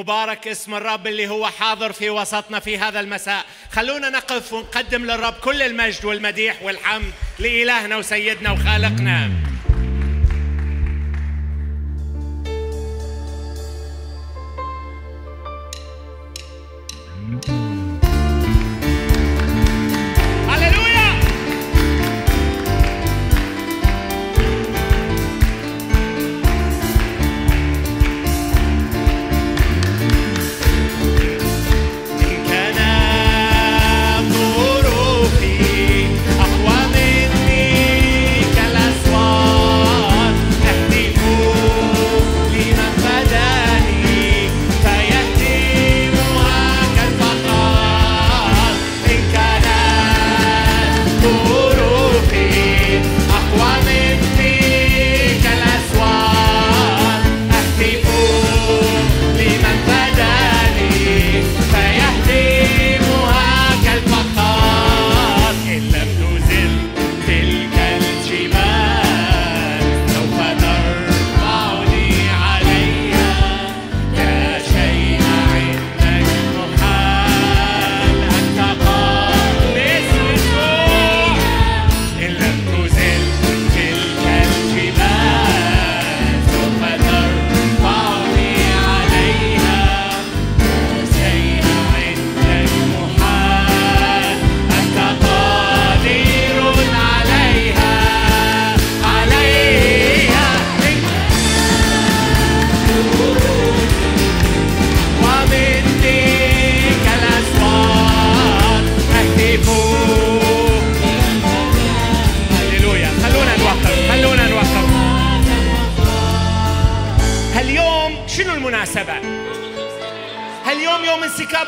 مبارك اسم الرب اللي هو حاضر في وسطنا في هذا المساء. خلونا نقف ونقدم للرب كل المجد والمديح والحمد لإلهنا وسيدنا وخالقنا.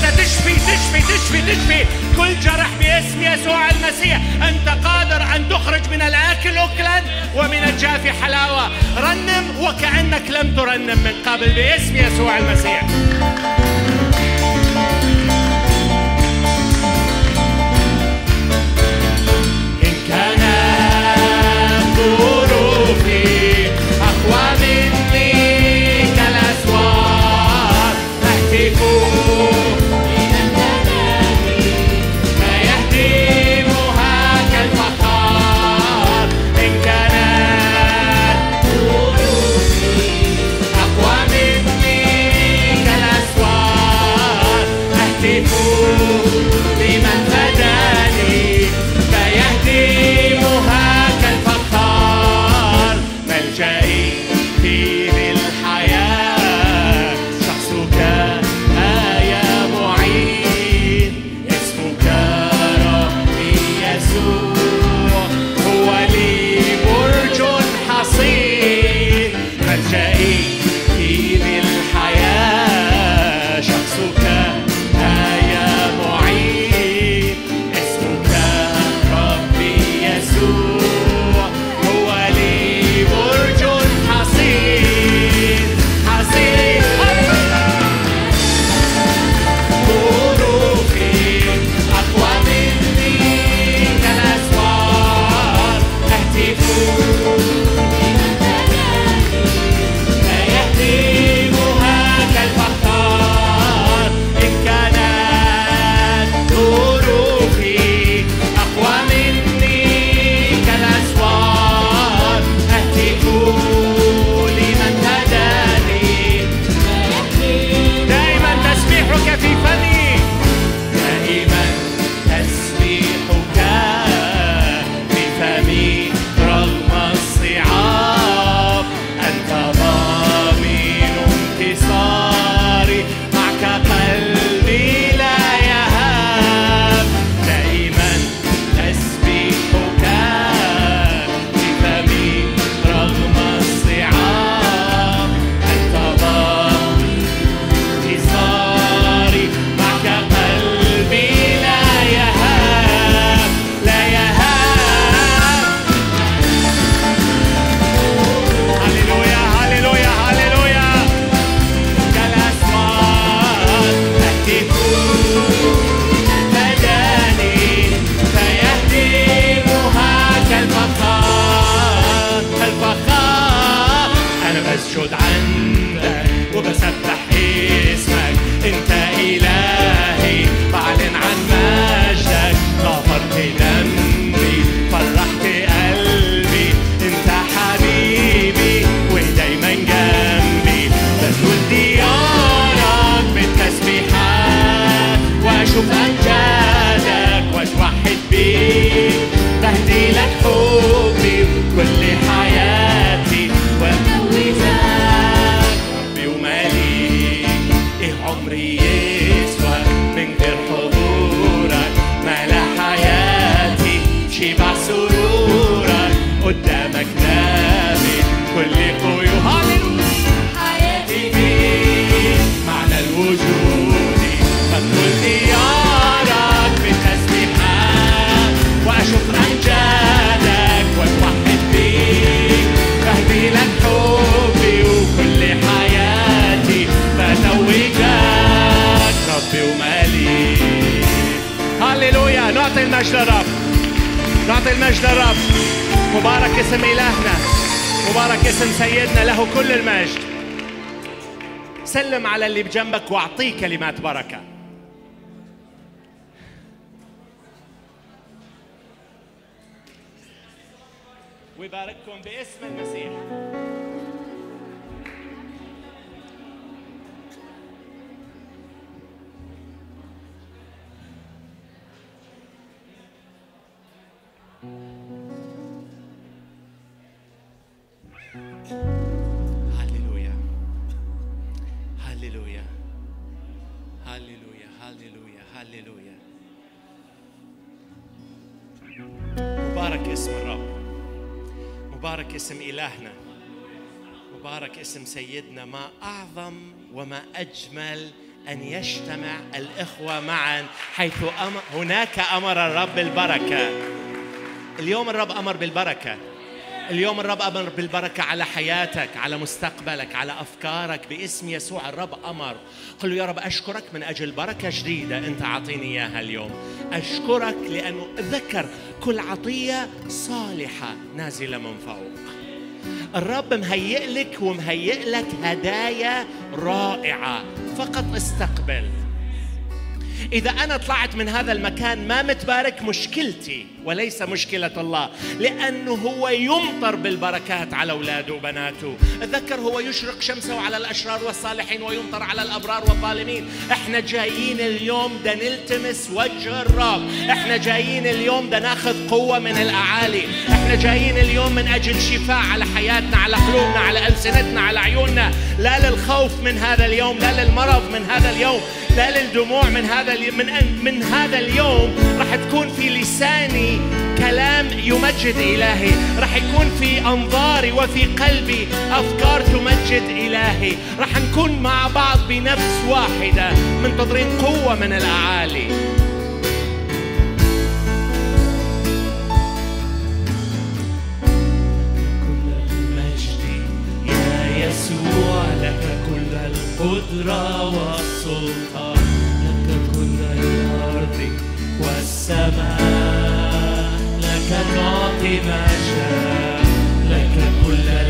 أنت تشفي تشفي تشفي تشفي. كل جرح باسم يسوع المسيح. أنت قادر أن تخرج من الآكل أكلا ومن الجافي حلاوة. رنم وكأنك لم ترنم من قبل باسم يسوع المسيح. هللويا نعطي المجد للرب نعطي المجد للرب مبارك اسم إلهنا مبارك اسم سيدنا له كل المجد سلم على اللي بجنبك واعطيه كلمات بركة. ويبارككم باسم المسيح هللويا هللويا هللويا هللويا هللويا مبارك اسم الرب مبارك اسم إلهنا مبارك اسم سيدنا ما أعظم وما أجمل أن يجتمع الإخوة معا حيث أمر هناك أمر الرب البركة اليوم الرب أمر بالبركة. اليوم الرب أمر بالبركة على حياتك على مستقبلك على أفكارك باسم يسوع. الرب أمر. قل له يا رب أشكرك من أجل بركة جديدة أنت عطيني إياها اليوم. أشكرك لأنه ذكر كل عطية صالحة نازلة من فوق. الرب مهيئ لك ومهيئ لك هدايا رائعة. فقط استقبل. إذا أنا طلعت من هذا المكان ما متبارك مشكلتي وليس مشكلة الله لأنه هو يمطر بالبركات على أولاده وبناته. ذكر هو يشرق شمسه على الأشرار والصالحين ويمطر على الأبرار والظالمين. إحنا جايين اليوم دا نلتمس وجه الرب. إحنا جايين اليوم دا ناخذ قوة من الأعالي. إحنا جايين اليوم من أجل شفاء على حياتنا على قلوبنا على ألسنتنا على عيوننا. لا للخوف من هذا اليوم لا للمرض من هذا اليوم. لا للدموع من هذا من من هذا اليوم راح تكون في لساني كلام يمجد إلهي. راح يكون في أنظاري وفي قلبي أفكار تمجد إلهي. راح نكون مع بعض بنفس واحدة منتظرين قوة من الأعالي. يسوع لك كل القدرة والسلطان لك كل الأرض والسماء لك تعطي ما شاء لك كل المجد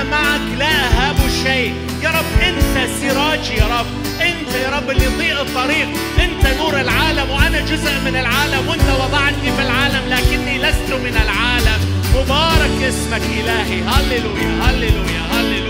أنا معك لا أهاب شيء. يا رب أنت سراجي يا رب. أنت يا رب اللي يضيء الطريق أنت نور العالم وأنا جزء من العالم. وأنت وضعتني في العالم لكني لست من العالم. مبارك اسمك إلهي. هللويا هللويا هللويا.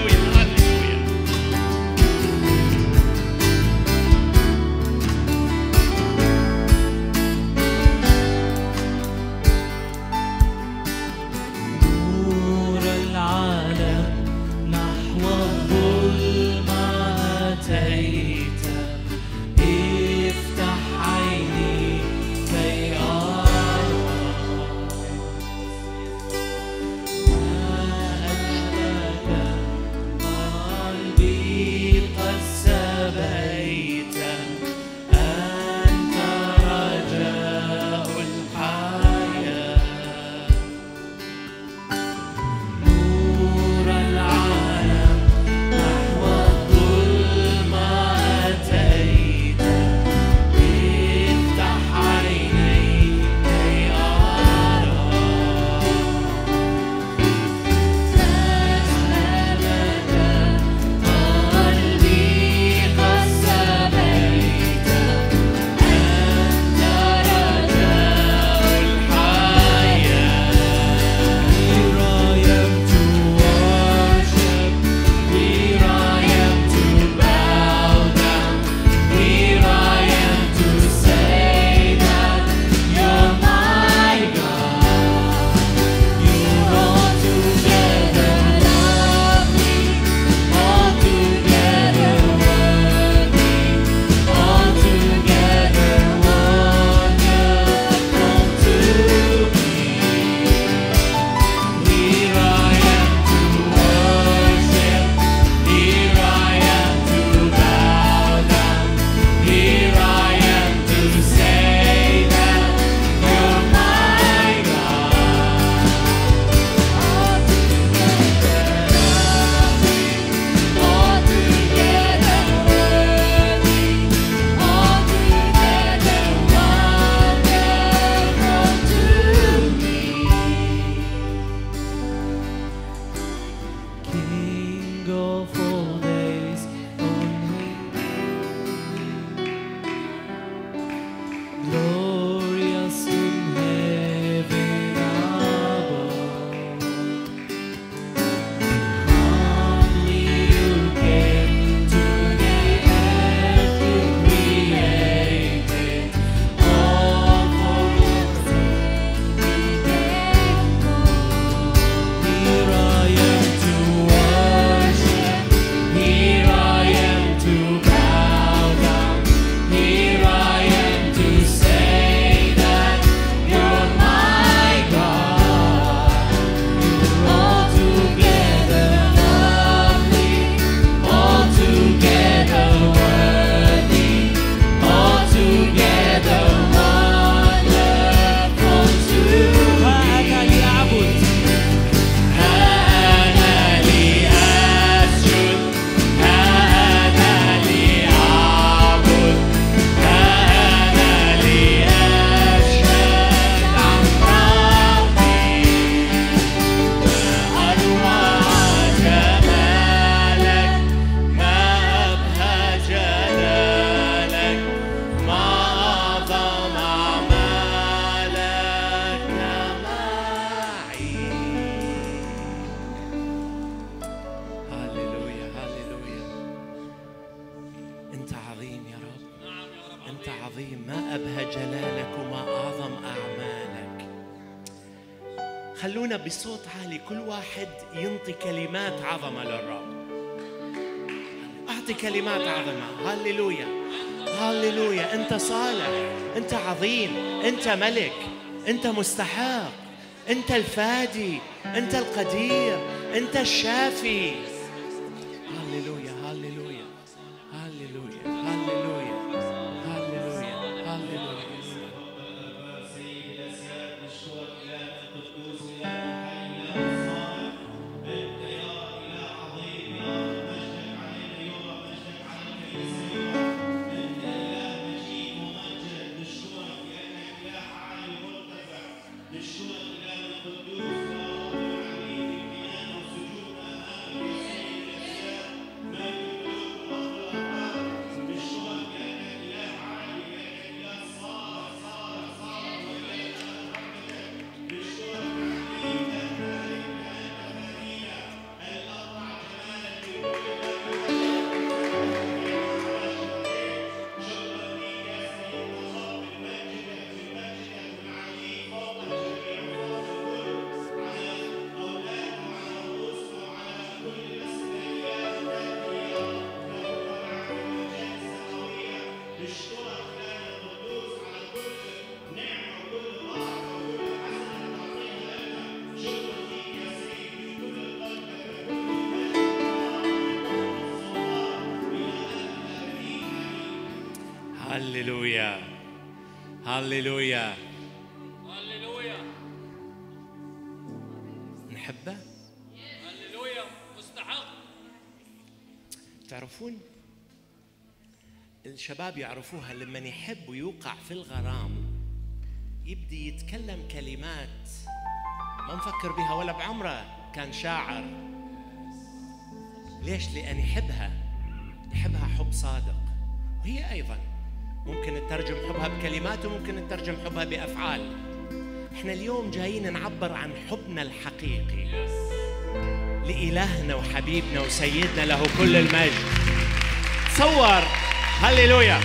بصوت عالي كل واحد ينطي كلمات عظمة للرب. أعطي كلمات عظمة. هللويا. هللويا. أنت صالح. أنت عظيم. أنت ملك. أنت مستحق. أنت الفادي. أنت القدير. أنت الشافي. هللويا هللويا هللويا نحبه؟ هللويا مستحق. تعرفون الشباب يعرفوها لما يحب ويوقع في الغرام. يبدي يتكلم كلمات ما مفكر بها ولا بعمره. كان شاعر. ليش؟ لأن يحبها. يحبها حب صادق. وهي أيضا ممكن نترجم حبها بكلمات وممكن نترجم حبها بأفعال. إحنا اليوم جايين نعبر عن حبنا الحقيقي لإلهنا وحبيبنا وسيدنا له كل المجد. تصور هللويا.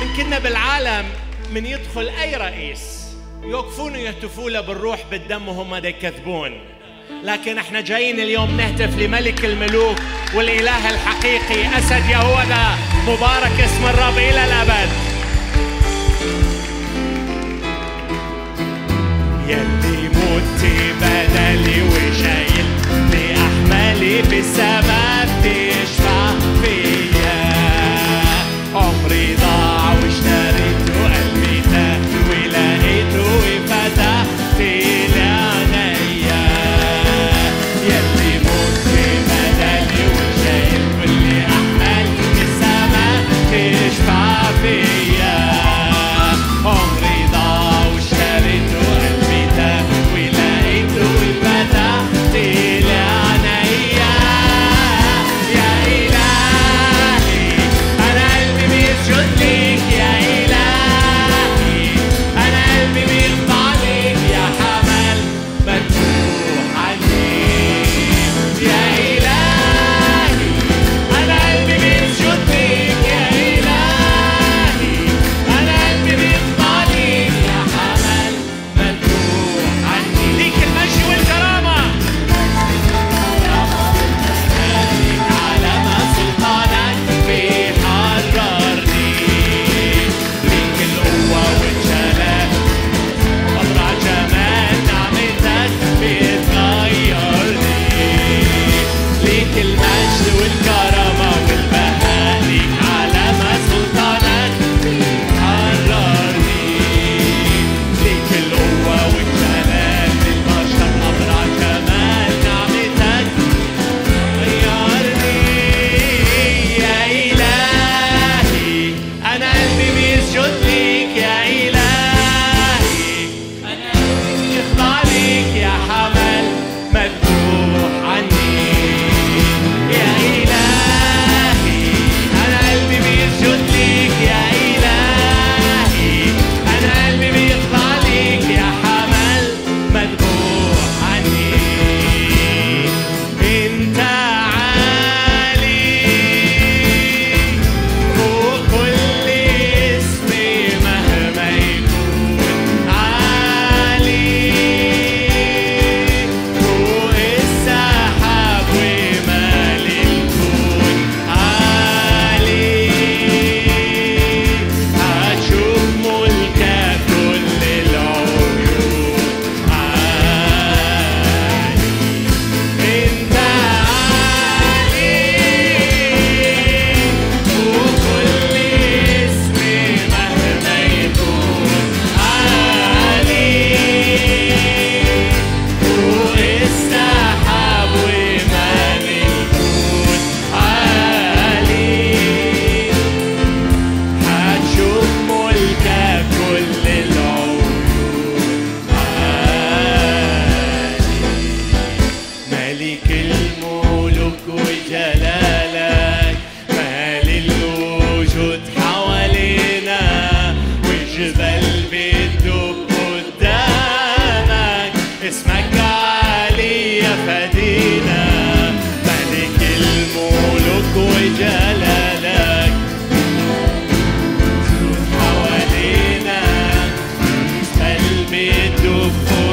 من كنا بالعالم من يدخل أي رئيس يوقفون ويهتفوا له بالروح بالدم وهم دا يكذبون. لكن إحنا جايين اليوم نهتف لملك الملوك والإله الحقيقي أسد يهوذا. مبارك اسم الرب إلى الأبد. يلي مت بدلي وشايل لأحمالي بالسماء. بتشفع before.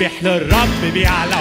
تسبح للرب بيعلى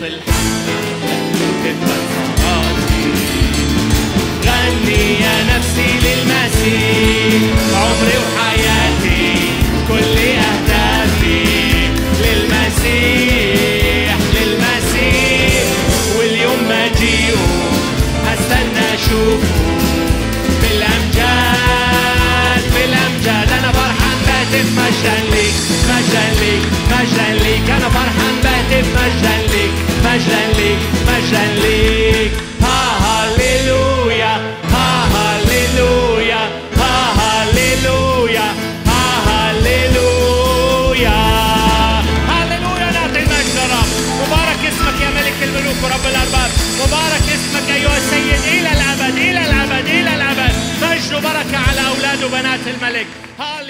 وبصوت إلى الأبد مجد وبركة على أولاد وبنات الملك هللويا لك كل المجد